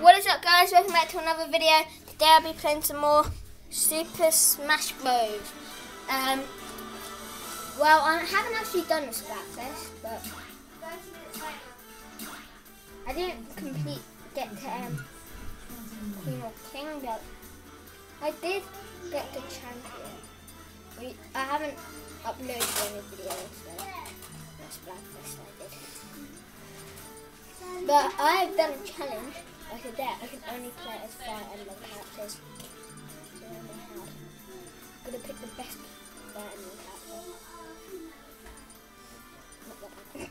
What is up guys, welcome back to another video. Today I'll be playing some more Super Smash Bros. Um, well, I haven't actually done the Splatfest, but I didn't complete get to um, Queen of King, but I did get to Champion. I haven't uploaded any videos, so that's Splatfest I did. But I've done a challenge. Like a that, I can only play as fire emblem characters. So I have. I'm gonna pick the best fire emblem character. Not that one.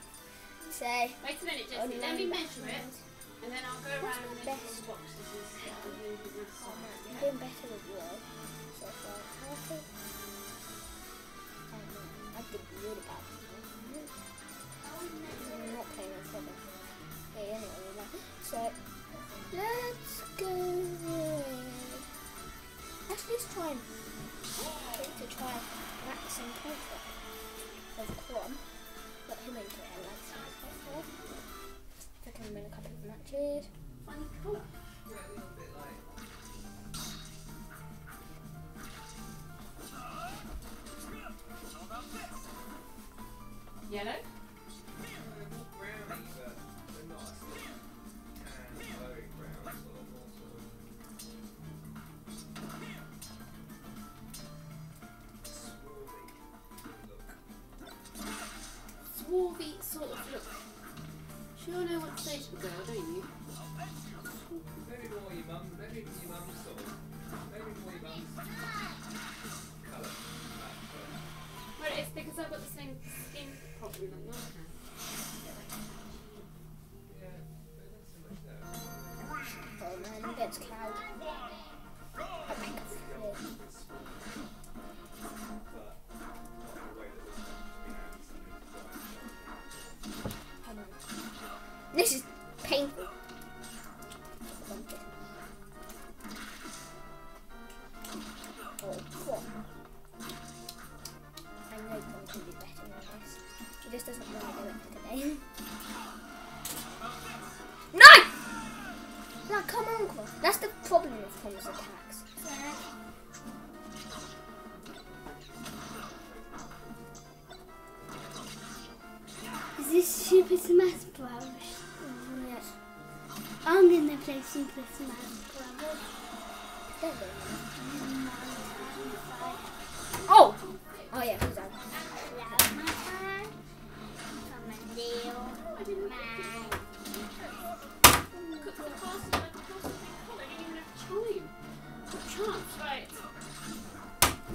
so, Wait a minute, Jesse. Let me measure it, and then I'll go What's around and best? the boxes and stuff oh. I'm doing better with Roy. So far, I think. I don't know. I did really bad. I'm not playing with Robin. Okay, anyway. So, let's go with. Actually, let's try and. To try max points up of Quam. Let him into it and like some points I can win a couple of matches. Colour. Yellow? Sure know what stage to go, don't you? Maybe more your mum's of, maybe more your mum's colour. Well, it's because I've got the same skin problem that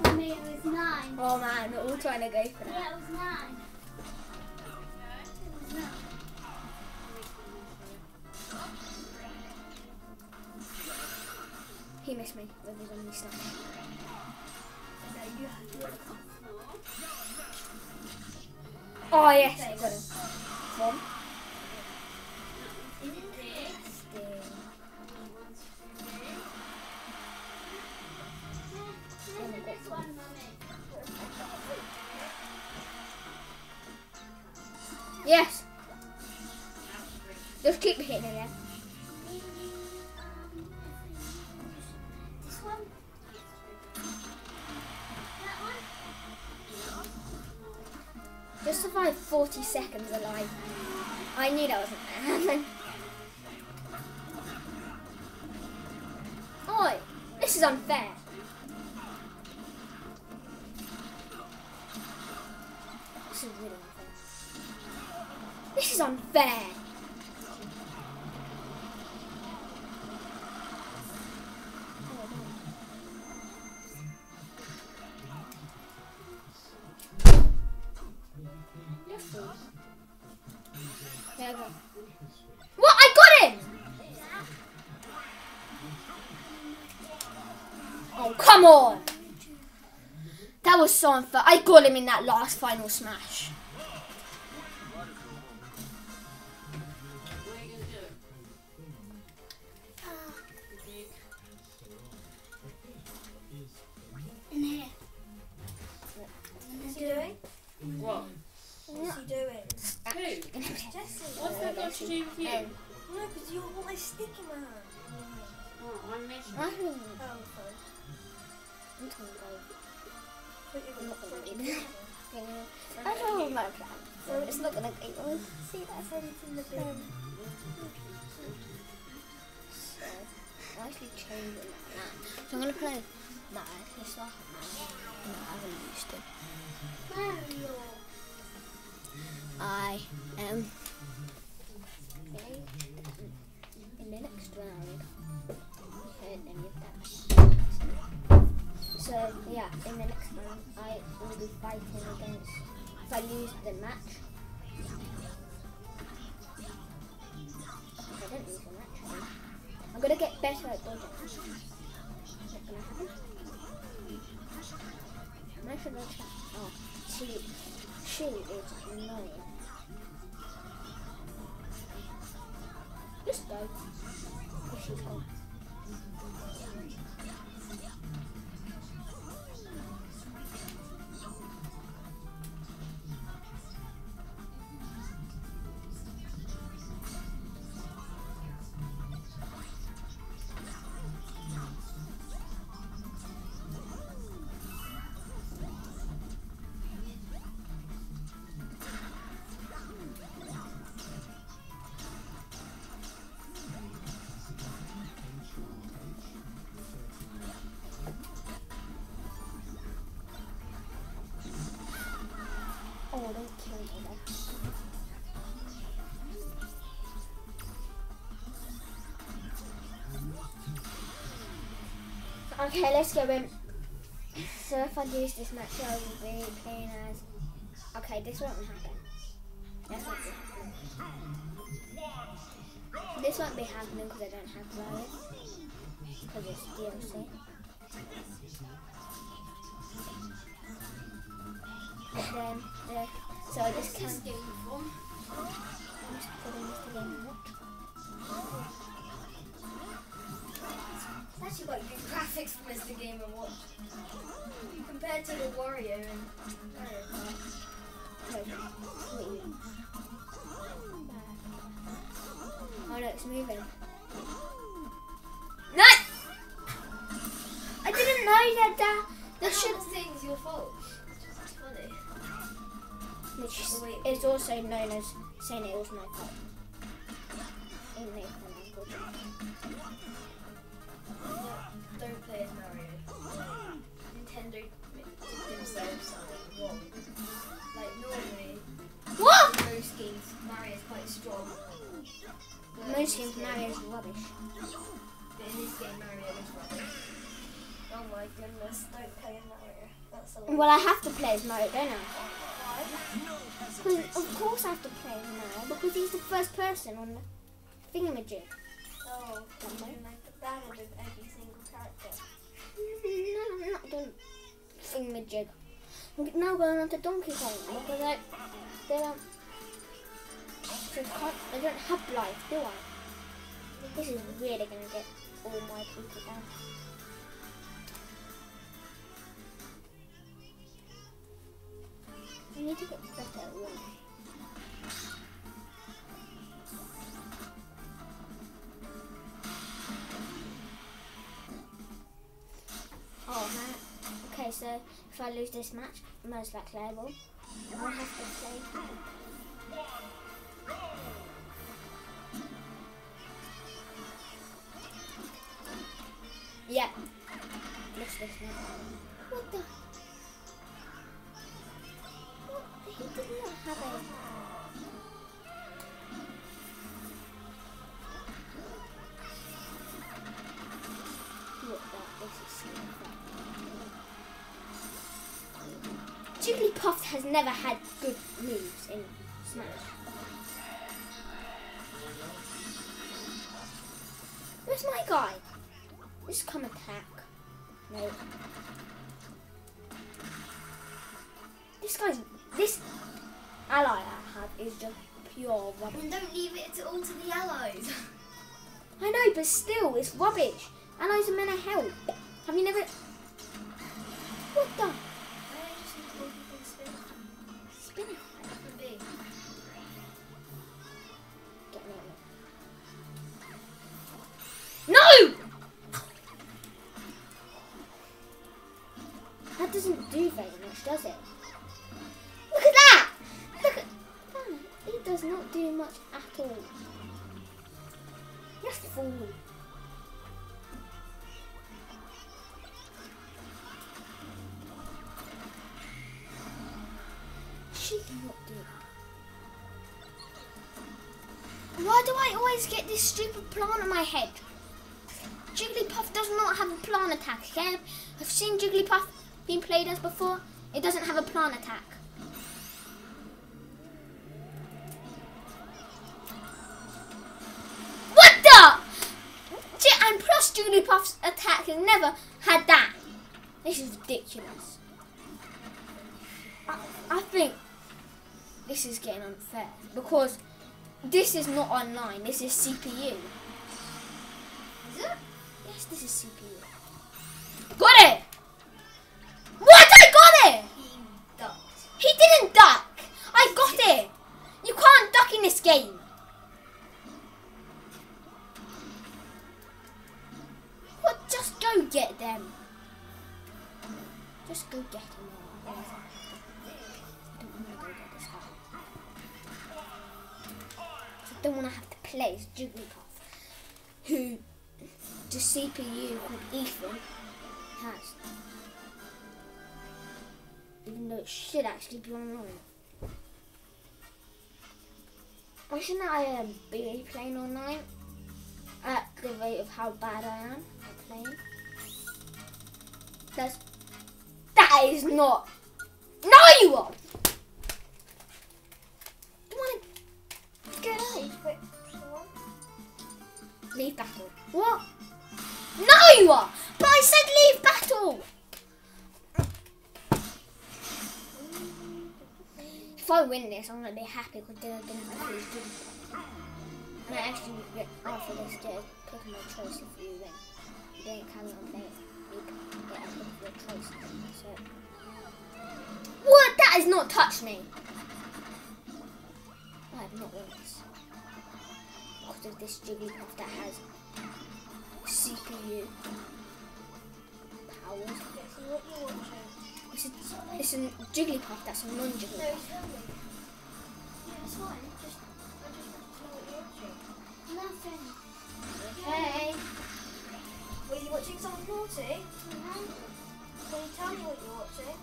For me, it was nine. Oh, oh man, we're all trying to go for that. Yeah, it was nine. He missed me only. Oh yes, I got him. One. Yes. Just keep hitting it. Just survive 40 seconds alive. I knew that wasn't happen. Oi, this is unfair. This is really unfair. This is unfair. Come on! That was so unfair. I got him in that last final smash. Where are you going to do it? In here. What's he doing? What? What's he doing? Who? Jesse. What's that got to do with you? Um, No, because you're my sticky man. Oh, I missed I it. don't Oh, I don't know my plan. So it's not gonna go on. See that in the bin. So I actually changed it like that. So I'm gonna play that. It's not no, I haven't used it. Mario. I am okay. in the next round. So yeah, in the next round I will be fighting against if I lose the match. If I don't lose the match, I'm gonna get better at dodging. Not gonna happen. I should watch that. Oh, she, she is annoying. Just go. Oh, she's gone. Don't. Okay, let's go in. So if I lose this match, I will be playing as. Okay, this won't happen. That won't be happening. This won't be happening because I don't have Riot. Because it's DLC. Then, uh, so I just This can't. game from. I'm just putting this game. It's actually got good graphics for Mr. Game and Watch. Compared to the Wario and Mario Kart. Oh no, it's moving. No! I didn't know that that that should. thing's your fault. Which is, is also known as St. my fault. In Nathan language. Don't play as Mario. Nintendo did themselves something wrong. Like normally, What? most games, Mario's quite strong. But Most games Mario is rubbish. But in this game, Mario is rubbish. Oh my goodness, don't play as Mario. That's a lot. Well, I have to play as Mario, don't I? Because of course I have to play as Mario because he's the first person on the thingamajig. Oh, I'm doing like the damage of every single character. No, I'm not doing thingamajig. I'm now going on to Donkey Kong because I they don't. so I don't have life, do I? This is really gonna get all my people down. I need to get better at running. Oh man. Okay, so if I lose this match, I'm most likely I will. I'll have to play. Yeah. Looks this now. What the? Has never had good moves in Smash. Where's my guy? Just come attack. No. This guy's this ally I have is just pure rubbish. And don't leave it all to the allies. I know, but still, it's rubbish. Allies are meant to help. Have you never? What the? It doesn't do very much, does it? Look at that! Look at that! It does not do much at all. Yes, fool. She cannot do it. Why do I always get this stupid plant on my head? Jigglypuff does not have a plant attack, okay? I've seen Jigglypuff being played as before. It doesn't have a plant attack. What the? And plus Jigglypuff's attack has never had that. This is ridiculous. I, I think this is getting unfair because this is not online. This is CPU. Is it? Yes, this is CPU. Get them. Just go get them. I don't want to go get this guy. I don't want to have to play as Jigglypuff, who the CPU called Ethan has. Even though it should actually be online. Why shouldn't I um, be playing online at the rate of how bad I am at playing? That's that is not. No, you are. Do you want to get out? Leave battle. What? No, you are. But I said leave battle. If I win this, I'm gonna be happy because then I'm gonna have to lose Jigglypuff. And I actually get after this day pick my choice if you win. You don't carry on playing. You can get a pick your choice. So what? That has not touched me. I have not won this because of this Jigglypuff that has CPU powers. Okay, so what you watching? It's a, it's a Jigglypuff that's a non-Jigglypuff. tell me. Yeah, it's fine. Just, I just want to know what you're watching. Nothing. Okay. Were you watching something naughty? Can you tell me what you're watching?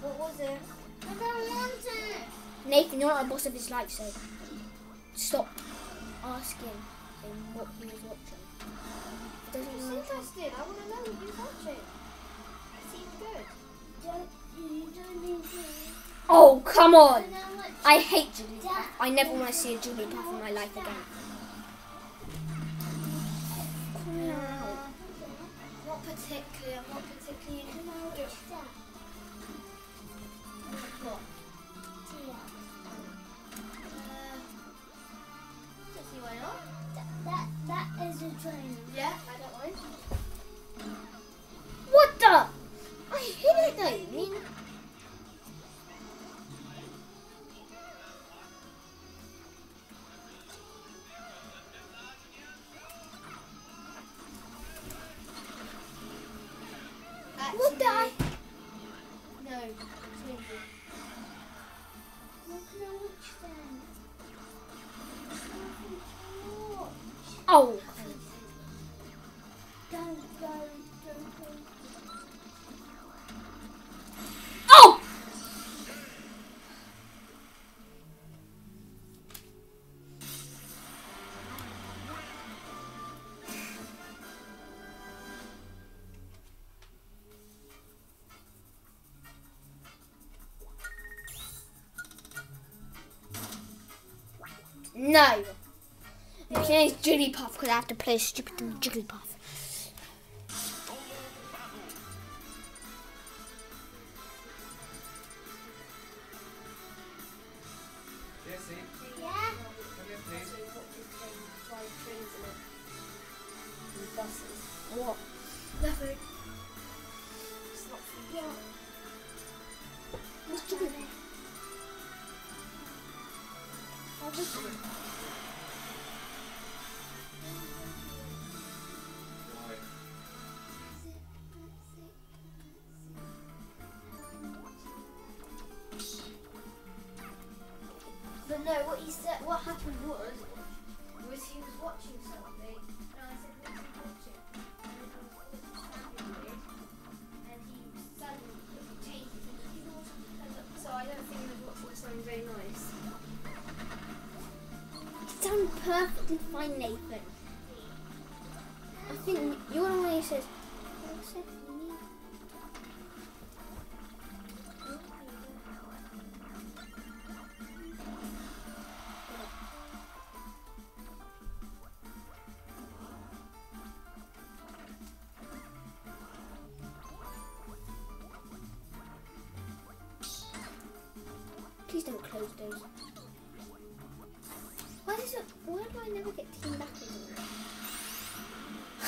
What was it? I don't want it. Nathan, you're not a boss of his life, so stop asking him what he was watching. It doesn't It's interesting. I want to know what you're watching. It seems good. Don't, you don't need to. Oh, come on! I don't want I hate Jigglypuff. I never want to see a Julie Jigglypuff in my life again. Particularly. I'm not particularly into What's Oh. Oh! No. Name's Jigglypuff because I have to play stupid Jigglypuff. But no, what he was, was watching something, and I said, what are you watching? And I was something weird, and he suddenly changed it. He was, so I don't think he was watching something very nice. You sound perfectly fine, Nathan. Why does it? Why do I never get team back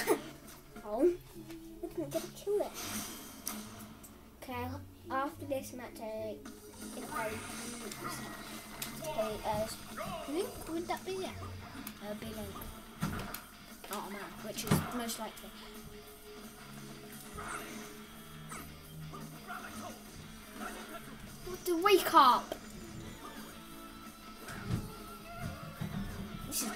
again? oh, we didn't get a kill it. Okay, after this match, I if I play as Link, would that be it? Uh, be Link. Not a man, which is most likely. What the wake up? Hurt.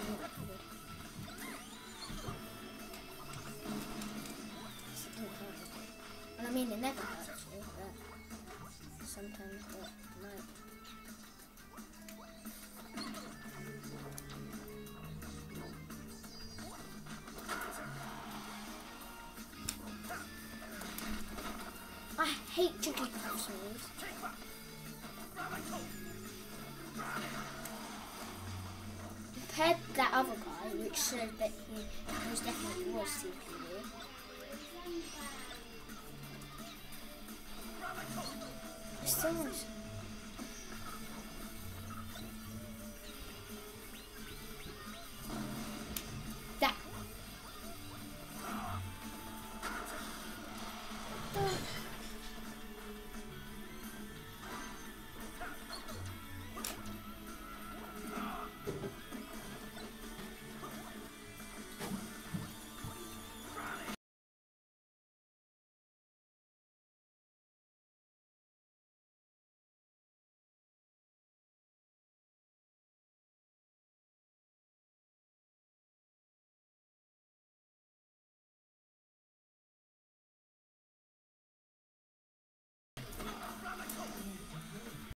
I mean, it never hurts, actually, but sometimes it might. I hate Jigglypuff's moves. To that other guy, which said that he most definitely was CPU. It's so nice.